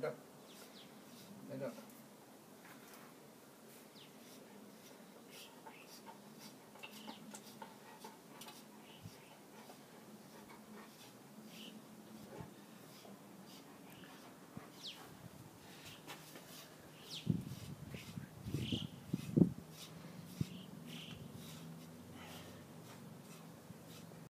だ。だ。